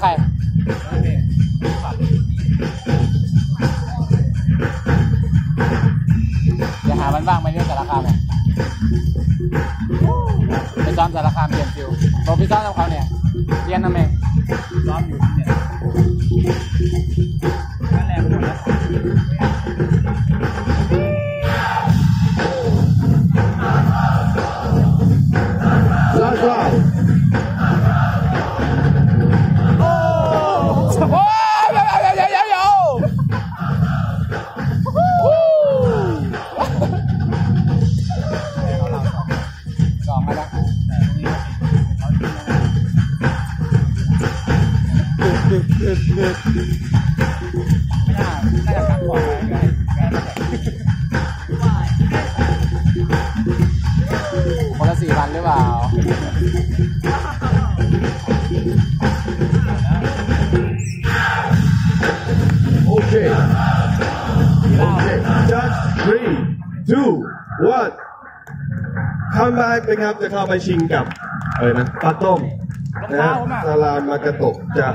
ใครอย่าหามันบ้างไม่เรื่องสารคามเลยไปซ้อมสารคามเรียนฟิวบอกพี่ซ้อมกับเขาเนี่ย เรียนทำไมซ้อมอยู่ที่เนี่ย คนละสี่พันหรือเปล่า Okay. Okay. Just three, two, one. คัมแบ็กนะครับจะเข้าไปชิงกับอะไรนะปลาต้มนะฮะซาลามากระตะจาก